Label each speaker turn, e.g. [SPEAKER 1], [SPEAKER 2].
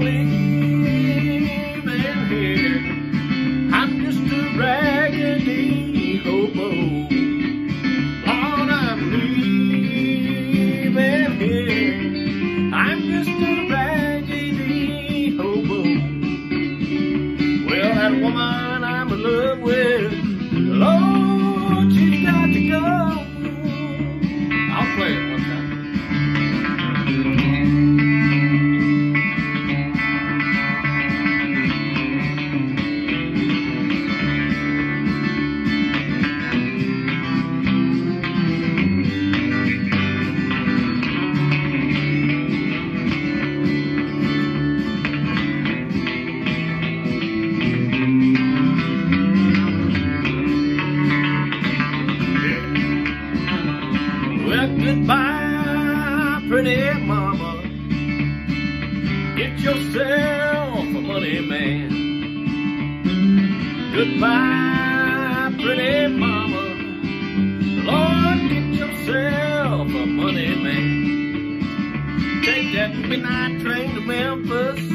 [SPEAKER 1] leaving here. I'm just a raggedy hobo. I'm leaving here. I'm just a raggedy hobo. Well, that woman I'm in love with. Pretty mama. Get yourself a money man. Goodbye, pretty mama. Lord, get yourself a money man. Take that midnight train to Memphis.